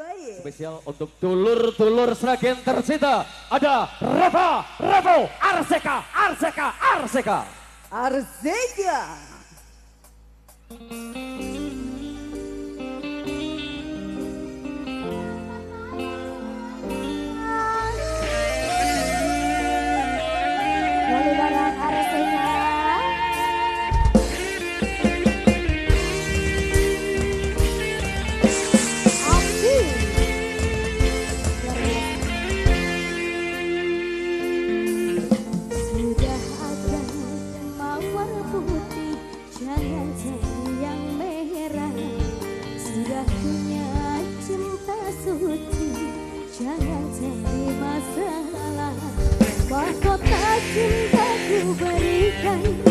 Baik. Spesial untuk dulur-dulur Sragen tercinta ada Reva, Revo, Arseka, Arseka, Arseka. Arseka. cinta ku berikan.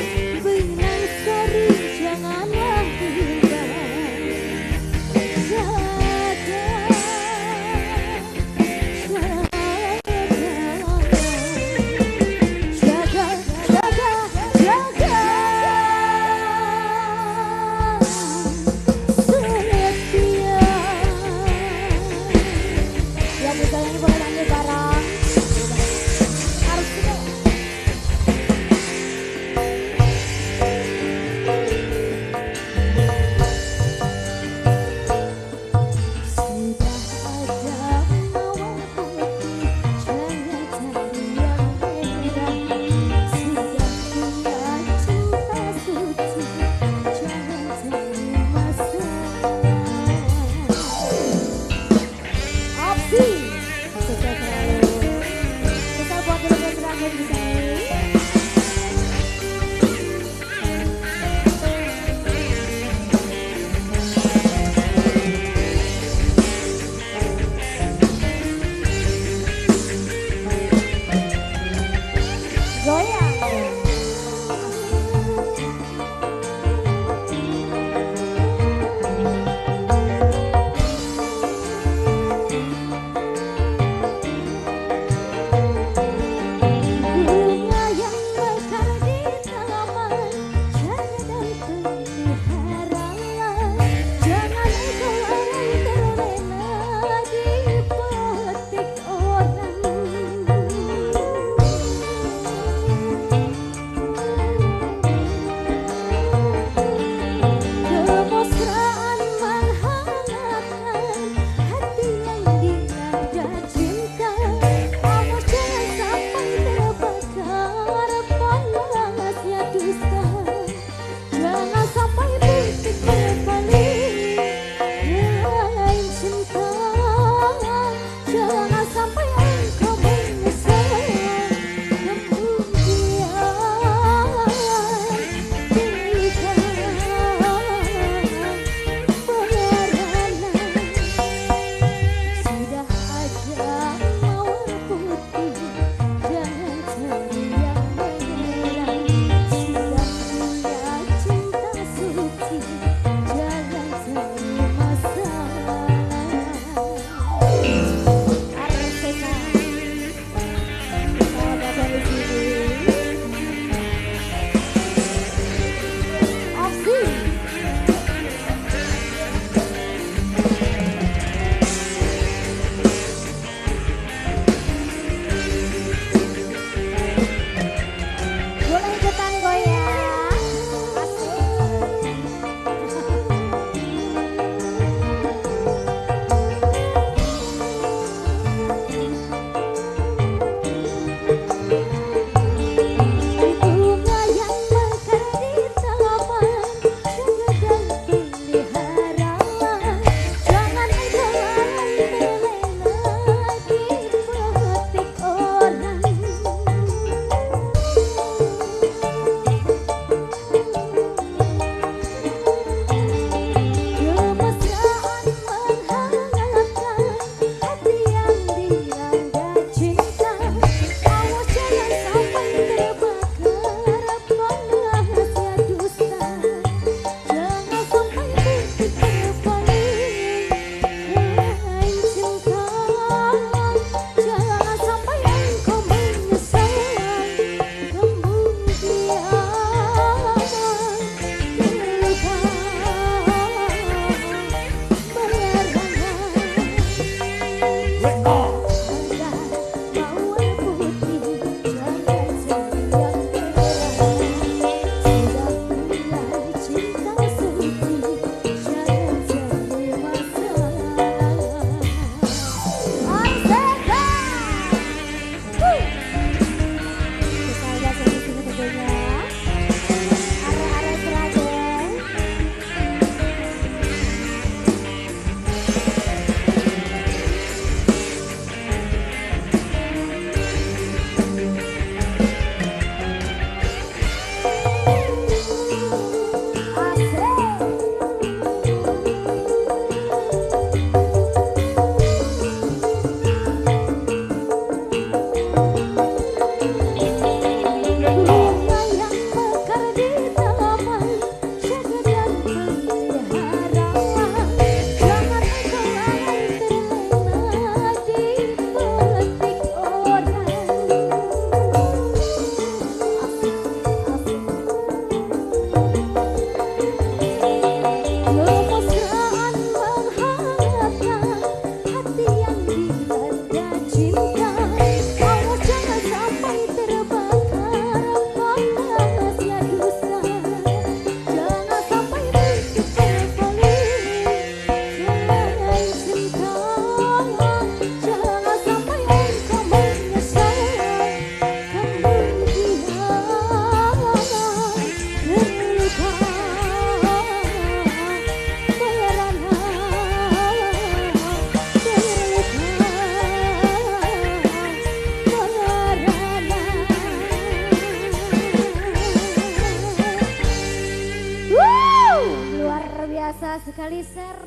realizar